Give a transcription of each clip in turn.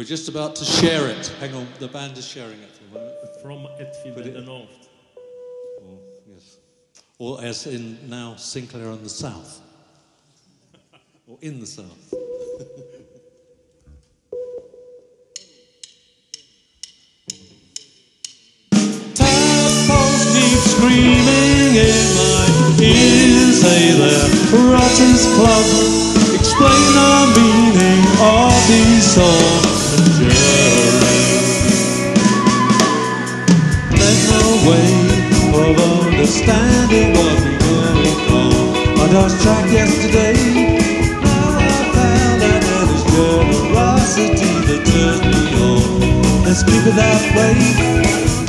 We're just about to share it. Hang on, the band is sharing it. From Hatfield Put in it- the north. Or, yes. Or as in now Sinclair in the south. or in the south. Tadpoles keep screaming in my ears. Hey there, Rotters Club. Explain the meaning of these songs There's no way of understanding what we going from. I lost track yesterday. Now I found that it is generosity that turns me on. Let's keep it that way.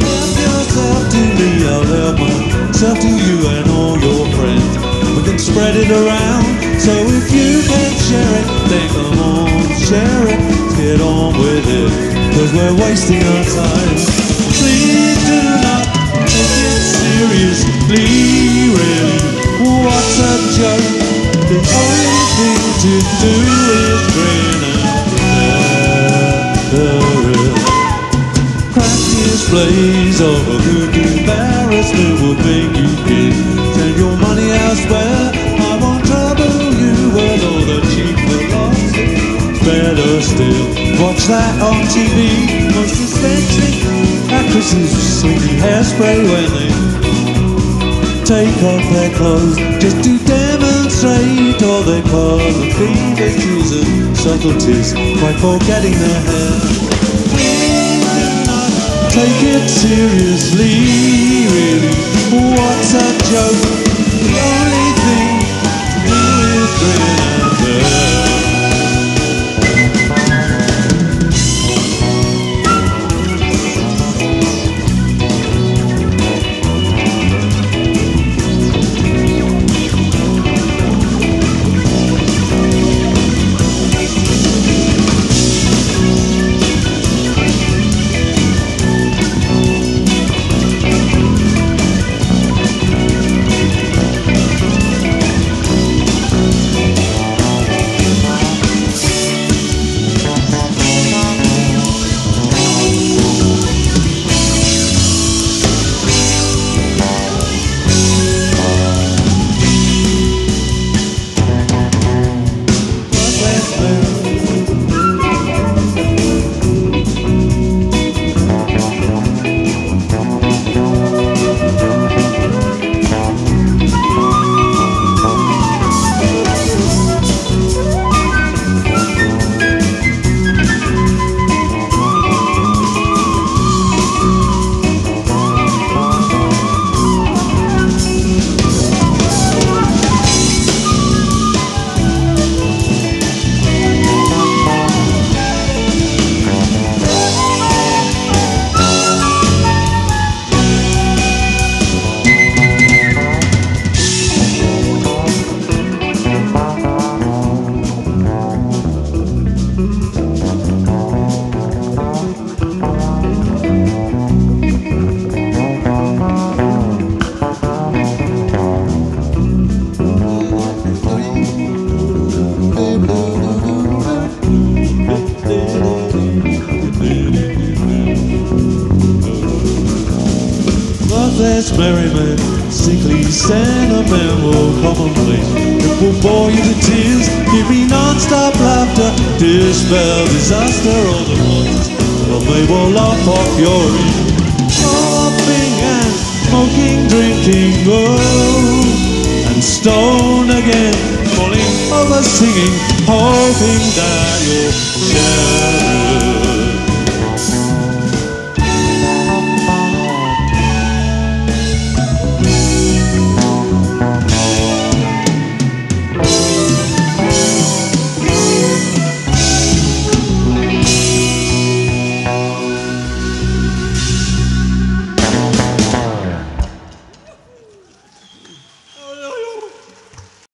Help yourself to me, I'll help myself to you and all your friends. We can spread it around, so if you can share it, then come on, share it. Get on with it, cause we're wasting our time. Seriously, really. What's a joke? The only thing to do is grin and pretend. Crack displays of a good embarrassment will make you think. Send your money elsewhere. I won't trouble you with all the cheap philosophy. Better still, watch that on TV. Most eccentric actresses swinging hairspray when they take off their clothes just to demonstrate all their positive virtues and subtleties by forgetting their hair. Take it seriously, really. What's a joke? Loveless merriment, sickly sentimental commonplace. It will bore you to tears, give me non-stop laughter, dispel disaster all at once. But they will laugh off your ear. Coughing and smoking, drinking, oh, and stone again, falling over, singing, hoping that you'll